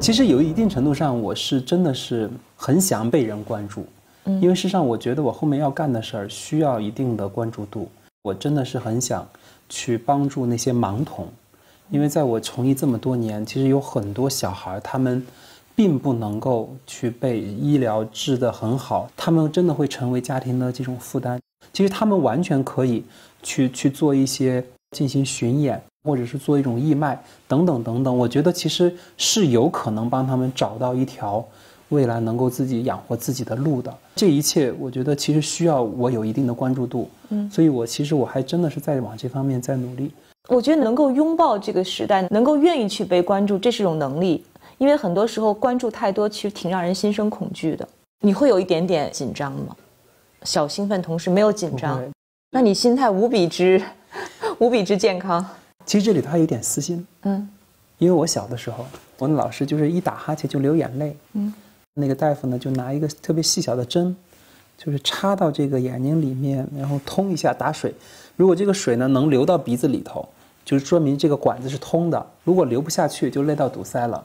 其实有一定程度上，我是真的是很想被人关注，嗯，因为事实上我觉得我后面要干的事儿需要一定的关注度，我真的是很想去帮助那些盲童，因为在我从医这么多年，其实有很多小孩他们并不能够去被医疗治得很好，他们真的会成为家庭的这种负担。其实他们完全可以去去做一些进行巡演。或者是做一种义卖等等等等，我觉得其实是有可能帮他们找到一条未来能够自己养活自己的路的。这一切，我觉得其实需要我有一定的关注度。嗯，所以我其实我还真的是在往这方面在努力。我觉得能够拥抱这个时代，能够愿意去被关注，这是一种能力。因为很多时候关注太多，其实挺让人心生恐惧的。你会有一点点紧张吗？小兴奋，同时没有紧张，那你心态无比之无比之健康。其实这里头还有点私心，嗯，因为我小的时候，我的老师就是一打哈欠就流眼泪，嗯，那个大夫呢就拿一个特别细小的针，就是插到这个眼睛里面，然后通一下打水，如果这个水呢能流到鼻子里头，就是说明这个管子是通的；如果流不下去，就累到堵塞了。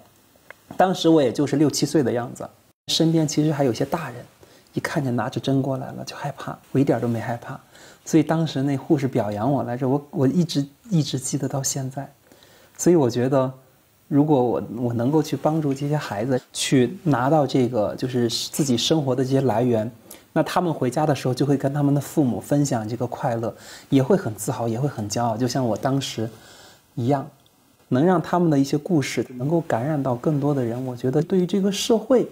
当时我也就是六七岁的样子，身边其实还有些大人，一看见拿着针过来了就害怕，我一点都没害怕。所以当时那护士表扬我来着，我我一直一直记得到现在。所以我觉得，如果我我能够去帮助这些孩子去拿到这个就是自己生活的这些来源，那他们回家的时候就会跟他们的父母分享这个快乐，也会很自豪，也会很骄傲，就像我当时一样，能让他们的一些故事能够感染到更多的人，我觉得对于这个社会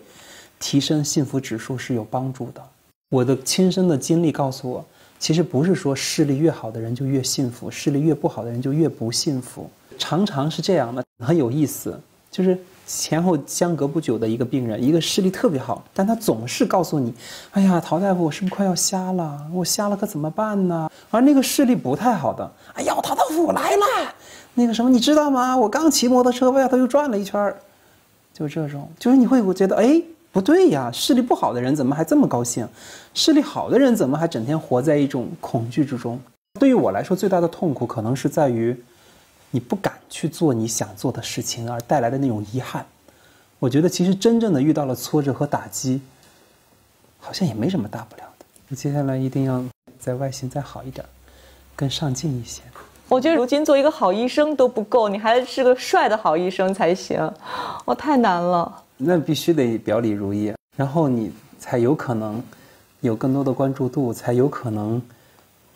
提升幸福指数是有帮助的。我的亲身的经历告诉我。其实不是说视力越好的人就越幸福，视力越不好的人就越不幸福，常常是这样的，很有意思。就是前后相隔不久的一个病人，一个视力特别好，但他总是告诉你：“哎呀，陶大夫，我是不是快要瞎了？我瞎了可怎么办呢？”而那个视力不太好的：“哎呀，陶大夫，我来了，那个什么，你知道吗？我刚骑摩托车外头又转了一圈儿。”就这种，就是你会觉得，哎。不对呀，视力不好的人怎么还这么高兴？视力好的人怎么还整天活在一种恐惧之中？对于我来说，最大的痛苦可能是在于，你不敢去做你想做的事情而带来的那种遗憾。我觉得其实真正的遇到了挫折和打击，好像也没什么大不了的。你接下来一定要在外形再好一点，更上进一些。我觉得如今做一个好医生都不够，你还是个帅的好医生才行。我太难了。那必须得表里如一，然后你才有可能有更多的关注度，才有可能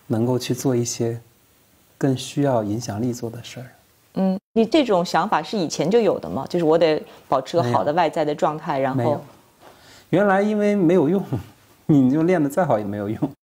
能够去做一些更需要影响力做的事儿。嗯，你这种想法是以前就有的吗？就是我得保持个好的外在的状态，然后原来因为没有用，你就练得再好也没有用。